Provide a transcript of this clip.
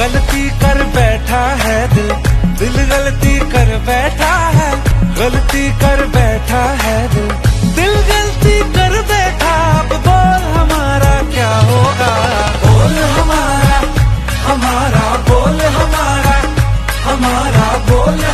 गलती कर बैठा है दिल दिल गलती कर बैठा है, गलती कर बैठा है दिल। दिल गलती कर बैठा, अब बोल हमारा क्या होगा? बोल हमारा हमारा, बोल हमारा हमारा, बोल